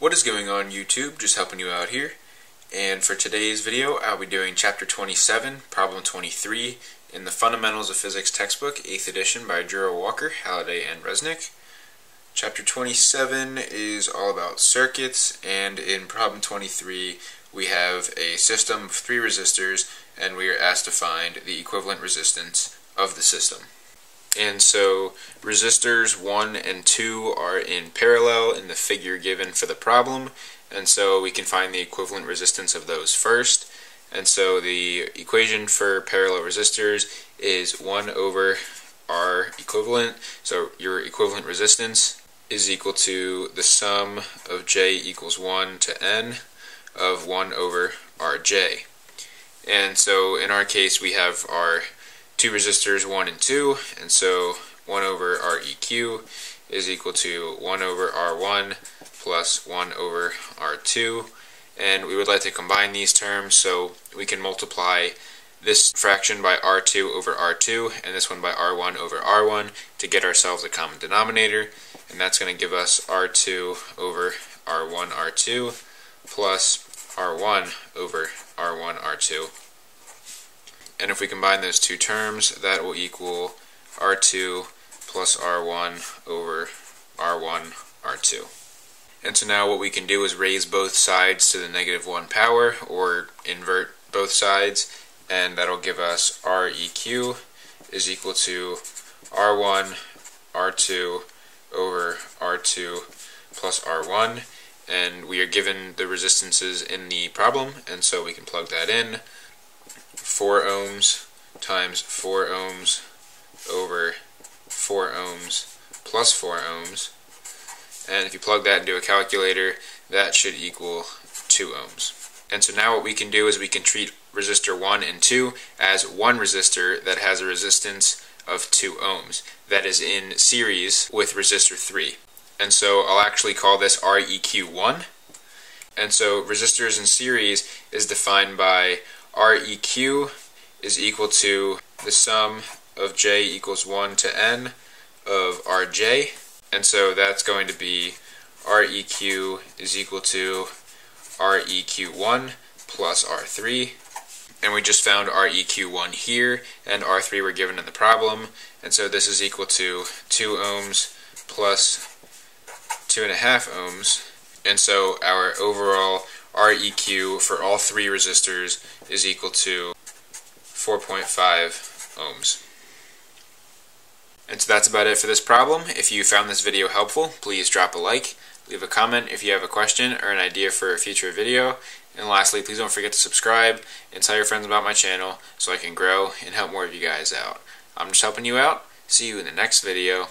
What is going on YouTube? Just helping you out here. And for today's video, I'll be doing Chapter 27, Problem 23, in the Fundamentals of Physics textbook, 8th edition by Jearl Walker, Halliday, and Resnick. Chapter 27 is all about circuits, and in Problem 23, we have a system of three resistors, and we are asked to find the equivalent resistance of the system. And so resistors 1 and 2 are in parallel in the figure given for the problem, and so we can find the equivalent resistance of those first. And so the equation for parallel resistors is 1 over R equivalent, so your equivalent resistance is equal to the sum of J equals 1 to N of 1 over Rj. And so in our case we have our two resistors 1 and 2 and so 1 over Req is equal to 1 over R1 plus 1 over R2 and we would like to combine these terms so we can multiply this fraction by R2 over R2 and this one by R1 over R1 to get ourselves a common denominator. And that's going to give us R2 over R1 R2 plus R1 over R1 R2 and if we combine those two terms, that will equal R2 plus R1 over R1, R2. And so now what we can do is raise both sides to the negative 1 power, or invert both sides, and that'll give us Req is equal to R1, R2 over R2 plus R1, and we are given the resistances in the problem, and so we can plug that in. 4 ohms times 4 ohms over 4 ohms plus 4 ohms. And if you plug that into a calculator, that should equal 2 ohms. And so now what we can do is we can treat resistor 1 and 2 as one resistor that has a resistance of 2 ohms that is in series with resistor 3. And so I'll actually call this REQ1. And so resistors in series is defined by Req is equal to the sum of j equals 1 to n of Rj. And so that's going to be Req is equal to Req1 plus R3. And we just found Req1 here, and R3 were given in the problem. And so this is equal to 2 ohms plus 2.5 ohms. And so our overall Req for all three resistors is equal to 4.5 ohms. And so that's about it for this problem. If you found this video helpful, please drop a like, leave a comment if you have a question or an idea for a future video, and lastly, please don't forget to subscribe and tell your friends about my channel so I can grow and help more of you guys out. I'm just helping you out. See you in the next video.